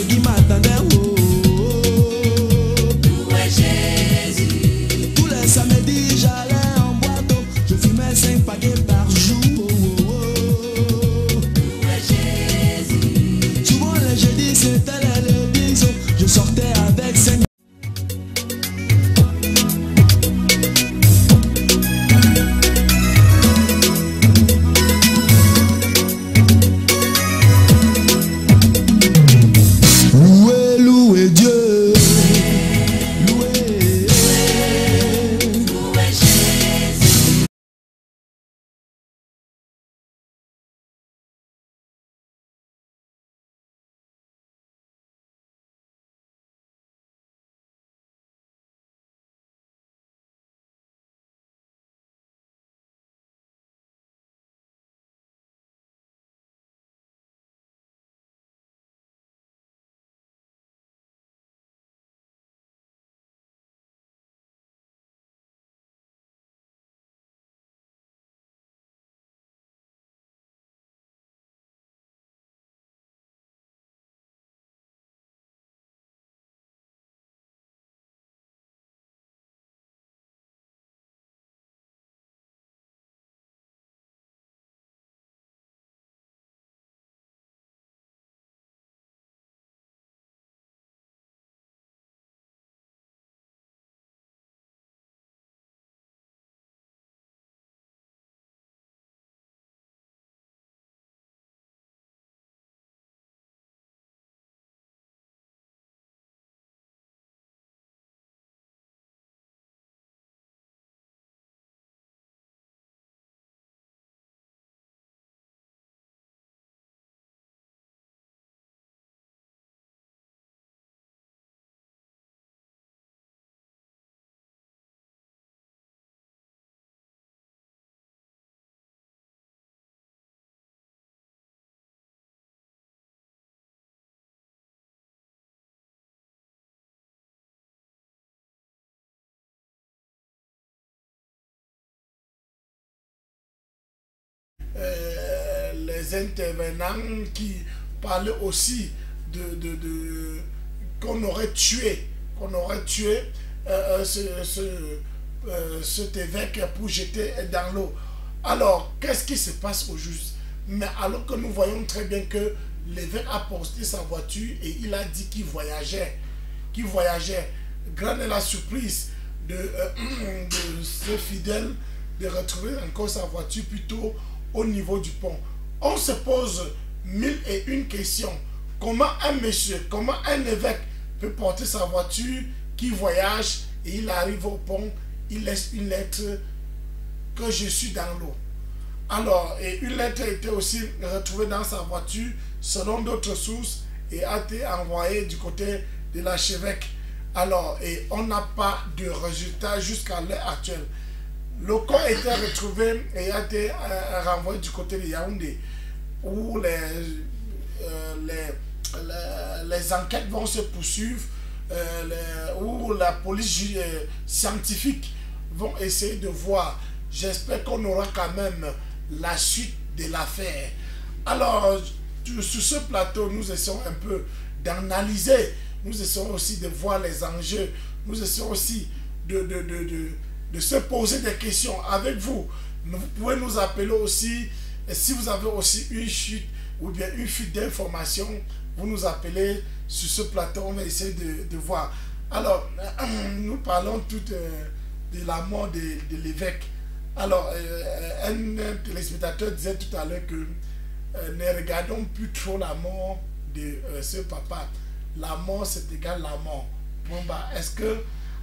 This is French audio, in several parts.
ceux qui intervenants qui parlaient aussi de, de, qu'on aurait tué, qu'on aurait tué euh, euh, ce, ce- euh, cet évêque pour jeter dans l'eau. Alors, qu'est-ce qui se passe au juste? Mais alors que nous voyons très bien que l'évêque a posté sa voiture et il a dit qu'il voyageait, qu'il voyageait. Grande est la surprise de, de ce fidèle de retrouver encore sa voiture plutôt au niveau du pont. On se pose mille et une questions. Comment un monsieur, comment un évêque peut porter sa voiture qui voyage et il arrive au pont, il laisse une lettre que je suis dans l'eau. Alors, et une lettre été aussi retrouvée dans sa voiture selon d'autres sources et a été envoyée du côté de l'archevêque. Alors, et on n'a pas de résultat jusqu'à l'heure actuelle. Le corps a été retrouvé et a été euh, renvoyé du côté de Yaoundé, où les, euh, les, les, les enquêtes vont se poursuivre, euh, où la police scientifique vont essayer de voir. J'espère qu'on aura quand même la suite de l'affaire. Alors, sur ce plateau, nous essayons un peu d'analyser, nous essayons aussi de voir les enjeux, nous essayons aussi de, de, de, de se poser des questions avec vous. Vous pouvez nous appeler aussi, et si vous avez aussi une chute ou bien une fuite d'informations, vous nous appelez sur ce plateau, on va essayer de, de voir. Alors, nous parlons tout euh, de la mort de, de l'évêque. Alors, euh, un téléspectateur disait tout à l'heure que euh, ne regardons plus trop la mort de euh, ce papa. La mort, c'est égal la mort. Bon, bah, Est-ce que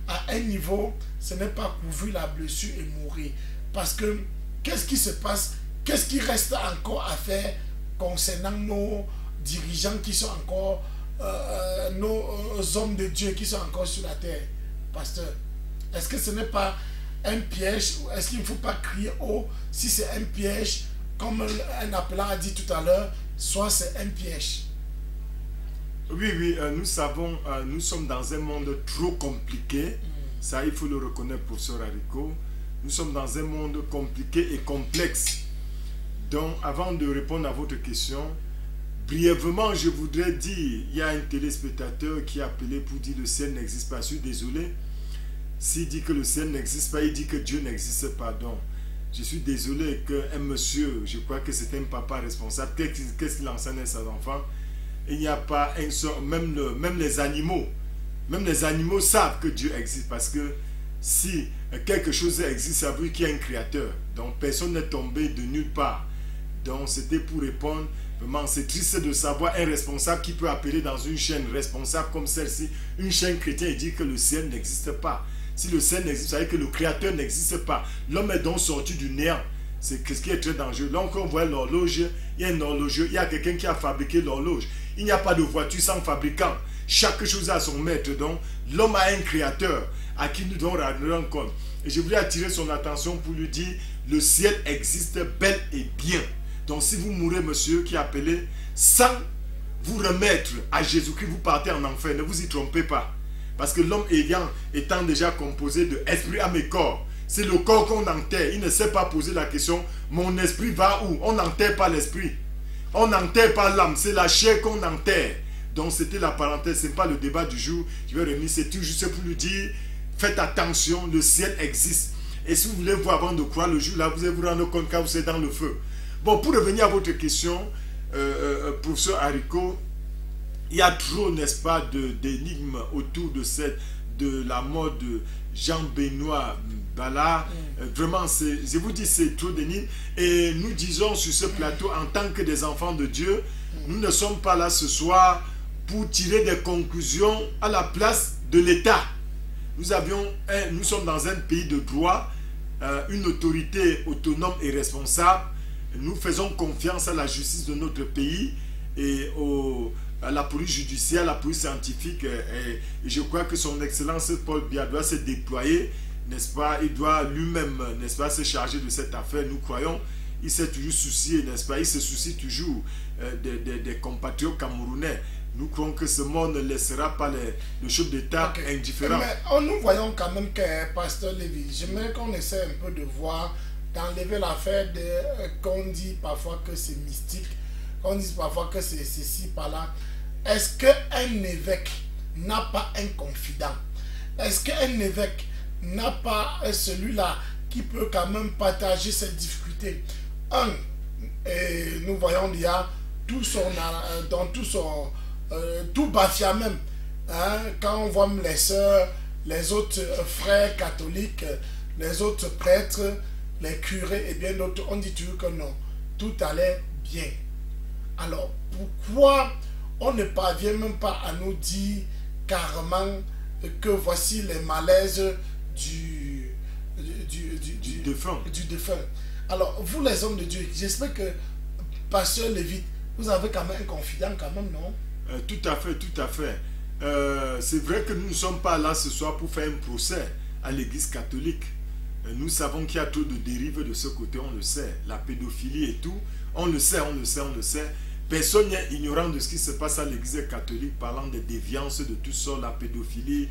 à un niveau, ce n'est pas couvrir la blessure et mourir. Parce que qu'est-ce qui se passe? Qu'est-ce qui reste encore à faire concernant nos dirigeants qui sont encore, euh, nos euh, hommes de Dieu qui sont encore sur la terre? Pasteur, est-ce que ce n'est pas un piège est-ce qu'il ne faut pas crier haut? Si c'est un piège comme un appelant a dit tout à l'heure, soit c'est un piège. Oui, oui, euh, nous savons, euh, nous sommes dans un monde trop compliqué. Ça, il faut le reconnaître, professeur Haricot. Nous sommes dans un monde compliqué et complexe. Donc, avant de répondre à votre question, brièvement, je voudrais dire, il y a un téléspectateur qui a appelé pour dire le ciel n'existe pas. Je suis désolé. S'il dit que le ciel n'existe pas, il dit que Dieu n'existe pas. Donc, je suis désolé qu'un monsieur, je crois que c'est un papa responsable, qu'est-ce qu'il enseigne à ses enfants? Il n'y a pas un même, même les animaux, même les animaux savent que Dieu existe parce que si quelque chose existe, ça veut dire qu'il y a un créateur. Donc personne n'est tombé de nulle part. Donc c'était pour répondre. Vraiment, c'est triste de savoir un responsable qui peut appeler dans une chaîne responsable comme celle-ci, une chaîne chrétienne et dire que le ciel n'existe pas. Si le ciel n'existe, ça veut dire que le créateur n'existe pas. L'homme est donc sorti du néant. C'est ce qui est très dangereux. Donc on voit l'horloge, il y a un horloger, il y a quelqu'un qui a fabriqué l'horloge. Il n'y a pas de voiture sans fabricant. Chaque chose a son maître. Donc l'homme a un créateur à qui nous devons rendre compte. Et je voulais attirer son attention pour lui dire, le ciel existe bel et bien. Donc si vous mourrez, monsieur, qui est sans vous remettre à Jésus-Christ, vous partez en enfer. Ne vous y trompez pas. Parce que l'homme ayant, étant déjà composé de esprit, âme et corps, c'est le corps qu'on enterre. Il ne sait pas poser la question, mon esprit va où? On n'enterre pas l'esprit. On n'enterre pas l'âme, c'est la chair qu'on enterre. Donc c'était la parenthèse, ce n'est pas le débat du jour. Je vais revenir, c'est tout juste pour lui dire, faites attention, le ciel existe. Et si vous voulez voir avant de croire le jour, là, vous allez vous rendre compte quand vous êtes dans le feu. Bon, pour revenir à votre question, euh, euh, professeur Haricot, il y a trop, n'est-ce pas, d'énigmes autour de, cette, de la mort de Jean-Benoît Ballard. Euh, vraiment, je vous dis, c'est trop d'énigmes. Et nous disons sur ce plateau, en tant que des enfants de Dieu, nous ne sommes pas là ce soir pour tirer des conclusions à la place de l'État. Nous, avions un- nous sommes dans un pays de droit, euh, une autorité autonome et responsable. Nous faisons confiance à la justice de notre pays et au- à la police judiciaire, la police scientifique. euh, Et, et je crois que son Excellence Paul Biya doit se déployer, n'est-ce pas? Il doit lui-même, n'est-ce pas, se charger de cette affaire. Nous croyons. Il s'est toujours soucié, n'est-ce pas? Il se soucie toujours euh, des, des- des compatriotes camerounais. Nous croyons que ce monde ne laissera pas les- le chef d'État indifférent. Mais oh, nous voyons quand même que Pasteur Lévy, j'aimerais qu'on essaie un peu de voir, d'enlever l'affaire de euh, qu'on dit parfois que c'est mystique, qu'on dit parfois que c'est ceci, par là. Est-ce qu'un évêque n'a pas un confident? Est-ce qu'un évêque n'a pas celui-là qui peut quand même partager ses difficultés? Un, et nous voyons il y a tout son, euh, dans tout son, euh, tout Bafia même, hein, quand on voit les sœurs, les autres euh, frères catholiques, les autres prêtres, les curés et bien d'autres, on dit toujours que non, tout allait bien. Alors, pourquoi on ne parvient même pas à nous dire carrément que voici les malaises du, du, du, Du défunt. du défunt? Alors, vous les hommes de Dieu, j'espère que Pasteur Lévite, vous avez quand même un confident quand même, non? Euh, tout à fait, tout à fait. Euh, c'est vrai que nous ne sommes pas là ce soir pour faire un procès à l'Église catholique. Euh, nous savons qu'il y a trop de dérives de ce côté, on le sait. La pédophilie et tout, on le sait, on le sait, on le sait. Personne n'est ignorant de ce qui se passe à l'Église catholique, parlant des déviances de tout ça, la pédophilie,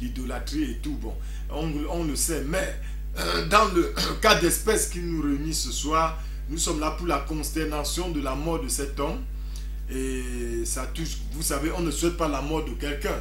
l'idolâtrie et tout. Bon, on, le sait. Mais euh, dans le cas d'espèce qui nous réunit ce soir, nous sommes là pour la consternation de la mort de cet homme. Et ça touche, vous savez, on ne souhaite pas la mort de quelqu'un.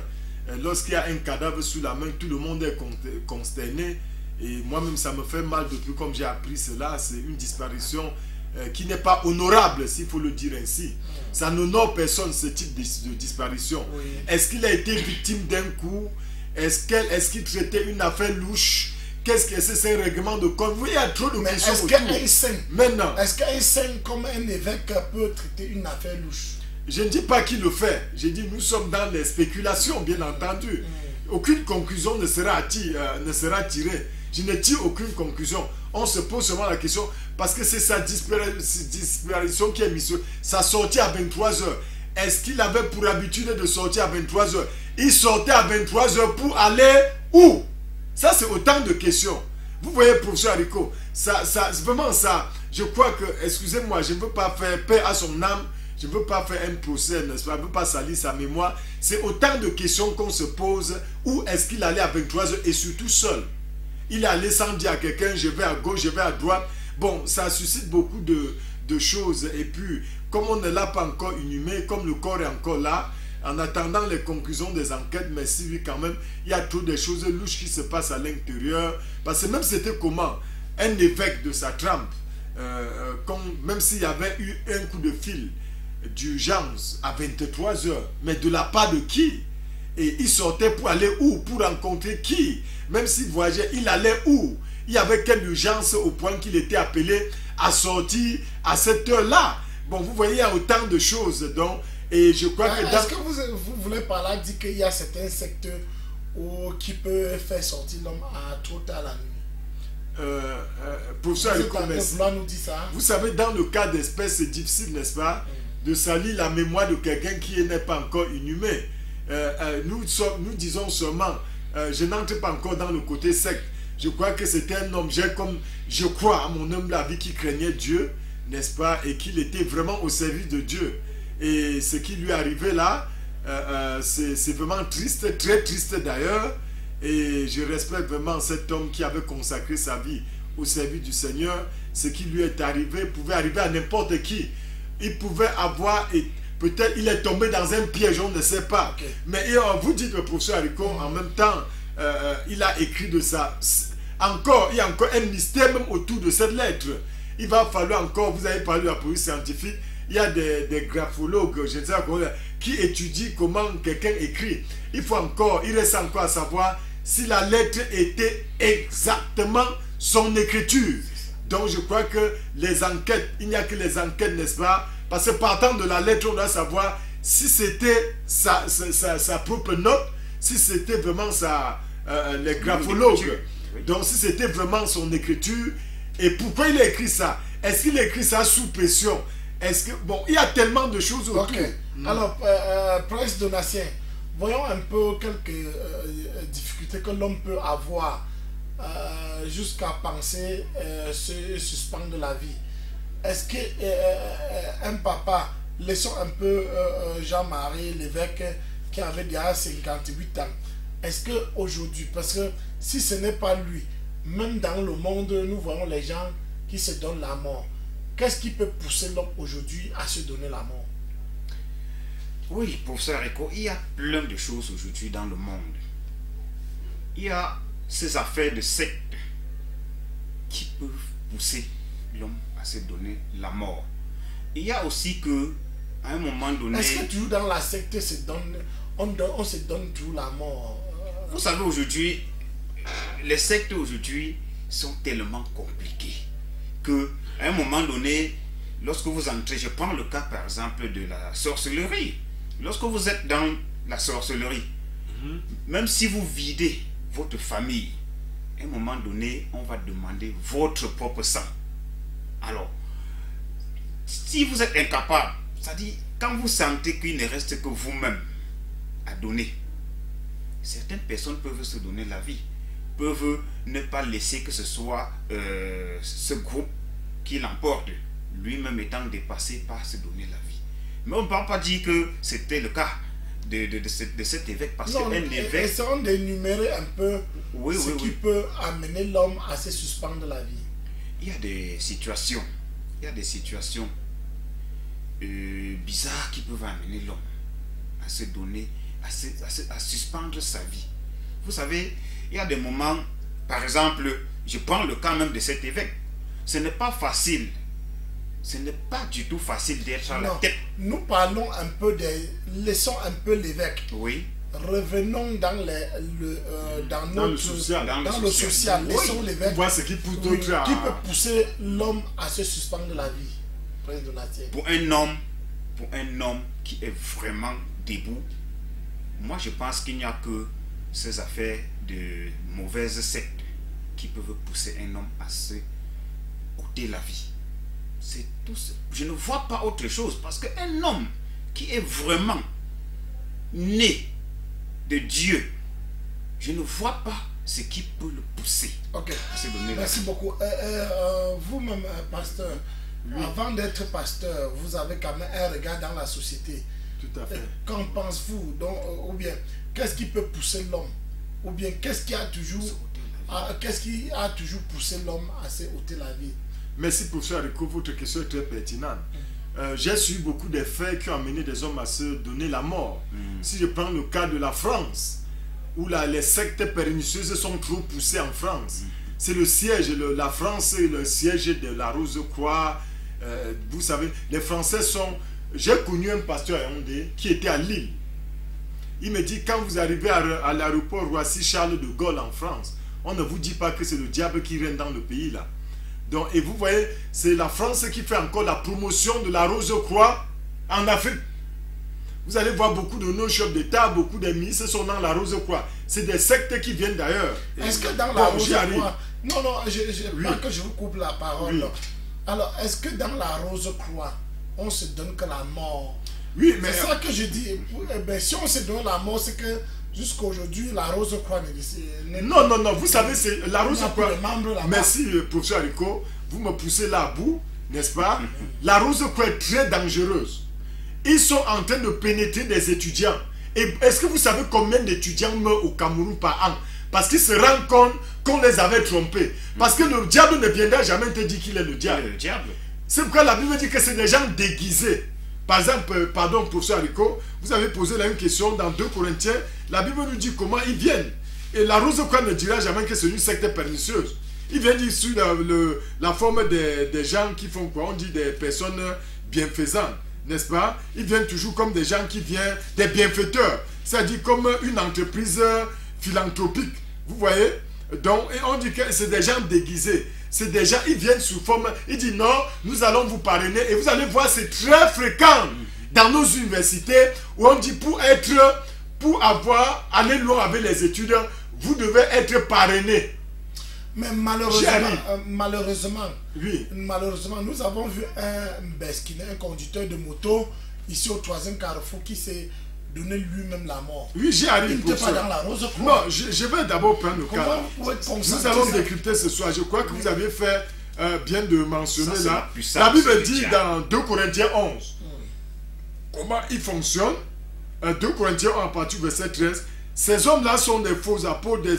Euh, Lorsqu'il y a un cadavre sous la main, tout le monde est con- consterné. Et moi-même, ça me fait mal depuis comme j'ai appris cela. C'est une disparition euh, qui n'est pas honorable, s'il faut le dire ainsi. Ça n'honore personne, ce type de, de disparition. Oui. Est-ce qu'il a été victime d'un coup? Est-ce qu'elle, est-ce qu'il traitait une affaire louche? Qu'est-ce que c'est C'est un règlement de compte? Vous voyez, il y a trop de Mais questions est-ce qu'un saint, Maintenant, est-ce qu'un saint comme un évêque peut traiter une affaire louche? Je ne dis pas qui le fait. Je dis nous sommes dans les spéculations, bien entendu. Aucune conclusion ne sera, euh, ne sera tirée. Je ne tire aucune conclusion. On se pose seulement la question parce que c'est sa disparition qui est mise. Sa sortie à 23h. Est-ce qu'il avait pour habitude de sortir à 23h Il sortait à 23h pour aller où? Ça, c'est autant de questions. Vous voyez, professeur Haricot, ça, ça, vraiment ça. Je crois que, excusez-moi, je ne veux pas faire paix à son âme. Je ne veux pas faire un procès, n'est-ce pas? Je ne veux pas salir sa mémoire. C'est autant de questions qu'on se pose. Où est-ce qu'il allait à 23h et surtout seul? Il est allé sans dire à quelqu'un, je vais à gauche, je vais à droite. Bon, ça suscite beaucoup de, choses. Et puis, comme on ne l'a pas encore inhumé, comme le corps est encore là, en attendant les conclusions des enquêtes, mais si oui, quand même, il y a trop de choses louches qui se passent à l'intérieur. Parce que même c'était comment Un évêque de sa trempe, euh, euh, même s'il y avait eu un coup de fil d'urgence à 23 heures, mais de la part de qui? Et il sortait pour aller où? Pour rencontrer qui? Même s'il voyageait, il allait où? Il y avait quelle urgence au point qu'il était appelé à sortir à cette heure-là? Bon, vous voyez, il y a autant de choses. Donc, et je crois que Ah, dans... Est-ce que vous, vous voulez par là dire qu'il y a certains secteurs où, qui peut faire sortir l'homme à trop tard la nuit? Euh, euh, de merci. vouloir nous dire ça Vous savez, dans le cas d'espèce, c'est difficile, n'est-ce pas, de salir la mémoire de quelqu'un qui n'est pas encore inhumé. Euh, euh, nous, nous disons seulement, euh, je n'entre pas encore dans le côté secte. Je crois que c'était un homme, comme, je crois à mon humble avis, qui craignait Dieu, n'est-ce pas, et qu'il était vraiment au service de Dieu. Et ce qui lui arrivé là, c'est vraiment triste, très triste d'ailleurs. Et je respecte vraiment cet homme qui avait consacré sa vie au service du Seigneur. Ce qui lui est arrivé pouvait arriver à n'importe qui. Il pouvait avoir, peut-être il est tombé dans un piège, on ne sait pas. Ok. Mais euh, vous dites, le professeur Haricot, en même temps, euh, euh, il a écrit de ça. Encore, il y a encore un mystère même autour de cette lettre. Il va falloir encore, vous avez parlé de la police scientifique, il y a des, des graphologues, je ne sais pas comment, qui étudient comment quelqu'un écrit. Il faut encore, il reste encore à savoir si la lettre était exactement son écriture. Donc je crois que les enquêtes, il n'y a que les enquêtes, n'est-ce pas Parce que partant de la lettre, on doit savoir si c'était sa, sa, sa- sa propre note, si c'était vraiment sa, euh, les graphologues. Donc si c'était vraiment son écriture, et pourquoi il a écrit ça? Est-ce qu'il a écrit ça sous pression? Est-ce que bon, il y a tellement de choses autour. Ok. Alors, euh, euh, Prince Donatien, voyons un peu quelques euh, euh, difficultés que l'homme peut avoir euh, jusqu'à penser euh, se suspendre la vie. Est-ce que euh, euh, un papa, laissons un peu euh, Jean-Marie l'évêque qui avait déjà 58 ans, est-ce que aujourd'hui, parce que si ce n'est pas lui, même dans le monde, nous voyons les gens qui se donnent la mort. Qu'est-ce qui peut pousser l'homme aujourd'hui à se donner la mort? Oui, professeur Rico, il y a plein de choses aujourd'hui dans le monde. Il y a ces affaires de sectes qui peuvent pousser l'homme se donner la mort. Il y a aussi que, à un moment donné, Est-ce que toujours dans la secte, se donne, on, donne- on se donne toujours la mort? Vous savez aujourd'hui, les sectes aujourd'hui sont tellement compliquées que, à un moment donné, lorsque vous entrez, je prends le cas par exemple de la sorcellerie. Lorsque vous êtes dans la sorcellerie, même si vous videz votre famille, à un moment donné, on va demander votre propre sang. Alors, si vous êtes incapable, c'est-à-dire quand vous sentez qu'il ne reste que vous-même à donner, certaines personnes peuvent se donner la vie, peuvent ne pas laisser que ce soit euh, ce groupe qui l'emporte, lui-même étant dépassé par se donner la vie. Mais on ne peut pas dire que c'était le cas de, de, de cet, de cet évêque, parce Non, qu'un e- évêque... essayons d'énumérer un peu Oui, ce oui, qui oui. peut amener l'homme à se suspendre la vie. Il y a des situations, il y a des situations euh, bizarres qui peuvent amener l'homme à se donner, à, se- à se- à suspendre sa vie. Vous savez, il y a des moments, par exemple, je prends le cas même de cet évêque. Ce n'est pas facile, ce n'est pas du tout facile d'être à la tête. nous parlons un peu des... Laissons un peu l'évêque. Oui, Revenons dans, les, le, euh, dans, Dans le social. Dans, Dans le social. Oui. Laissons voit ce qui. Qui peut pousser l'homme à se suspendre la vie Prince Donatien. pour un homme, pour un homme qui est vraiment debout, moi je pense qu'il n'y a que ces affaires de mauvaises sectes qui peuvent pousser un homme à se ôter la vie. C'est tout. ce- Je ne vois pas autre chose parce qu'un homme qui est vraiment né de Dieu, je ne vois pas ce qui peut le pousser Ok. Merci beaucoup. Euh, euh, euh, Vous-même, pasteur, avant d'être pasteur, vous avez quand même un regard dans la société. Tout à fait. Qu'en pensez-vous? Donc, Ou bien, qu'est-ce qui peut pousser l'homme? Ou bien, qu'est-ce qui a toujours, ah, qu'est-ce qui a toujours poussé l'homme à se ôter la vie? Merci professeur Rico, votre question est très pertinente. Euh, J'ai suivi beaucoup de faits qui ont amené des hommes à se donner la mort. Si je prends le cas de la France, où la- les sectes pernicieuses sont trop poussées en France, c'est le siège, le- la France est le siège de la Rose-Croix. Euh, vous savez, les Français sont... J'ai connu un pasteur à qui était à Lille. Il me dit, quand vous arrivez à, à l'aéroport Roissy-Charles de Gaulle en France, on ne vous dit pas que c'est le diable qui règne dans le pays là. Donc, et vous voyez, c'est la France qui fait encore la promotion de la Rose-Croix en Afrique. Vous allez voir beaucoup de nos chefs d'État, beaucoup de ministres sont dans la Rose-Croix. C'est des sectes qui viennent d'ailleurs. Est-ce que dans la rose j'y arrive. croix... Non, non, je, je, Oui. pas que je vous coupe la parole. Oui. Alors, est-ce que dans la rose croix, on se donne que la mort? Oui, mais C'est ça que je dis. Eh ben, si on se donne la mort, c'est que jusqu'à aujourd'hui, la rose croix n'existe- n'est Non, non, non, vous savez, c'est la rose croix. Merci, euh, professeur Rico. Vous me poussez là à bout, n'est-ce pas? La rose croix est très dangereuse. Ils sont en train de pénétrer des étudiants. Et est-ce que vous savez combien d'étudiants meurent au Cameroun par an? Parce qu'ils se rendent compte qu'on les avait trompés. Parce que le diable ne viendra jamais te dire qu'il est le diable. Le diable. C'est pourquoi la Bible dit que c'est des gens déguisés. Par exemple, euh, pardon, professeur Rico, vous avez posé là une question dans 2 Corinthiens. La Bible nous dit comment ils viennent. Et la rose croix ne dira jamais que c'est une secte pernicieuse. Ils viennent dire sous la, la forme des, gens qui font quoi? On dit des personnes bienfaisantes, n'est-ce pas? Ils viennent toujours comme des gens qui viennent, des bienfaiteurs. C'est-à-dire comme une entreprise philanthropique. Vous voyez? Donc, et on dit que c'est des gens déguisés. C'est gens, ils viennent sous forme, ils disent non, nous allons vous parrainer. Et vous allez voir, c'est très fréquent dans nos universités où on dit pour être, pour avoir, aller loin avec les études, vous devez être parrainé. Mais malheureusement, euh, malheureusement, Oui. malheureusement, nous avons vu un un conducteur de moto, ici au troisième carrefour, qui s'est donné lui-même la mort. Oui, j'y arrive. Il n'était pas dans la rose croix. Non, je, je vais d'abord prendre le cas. Comment Nous allons décrypter ce soir. Je crois que vous avez fait euh, bien de mentionner Ça, c'est la là. La Bible dit dans 2 Corinthiens 11 comment il fonctionne. Euh, 2 Corinthiens 1 à partir du verset 13. Ces hommes-là sont des faux apôtres, des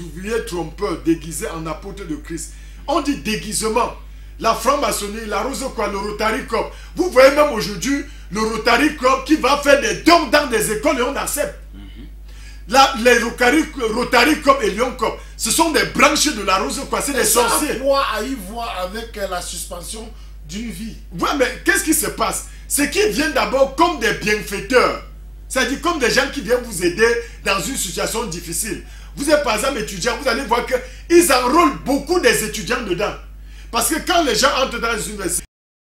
ouvriers trompeurs déguisés en apôtres de Christ. On dit déguisement. La franc-maçonnerie, la rose quoi, le Rotary Club. Vous voyez même aujourd'hui le Rotary Club qui va faire des dons dans des écoles et on accepte. Là, les Rotary, Rotary Club et Lyon Club, ce sont des branches de la rose quoi, c'est des Ça a sorciers. à y voir avec euh, la suspension d'une vie Ouais, mais qu'est-ce qui se passe? C'est qu'ils viennent d'abord comme des bienfaiteurs. C'est-à-dire comme des gens qui viennent vous aider dans une situation difficile. Vous êtes par exemple étudiant, vous allez voir qu'ils enrôlent beaucoup des étudiants dedans. Parce que quand les gens entrent dans une université,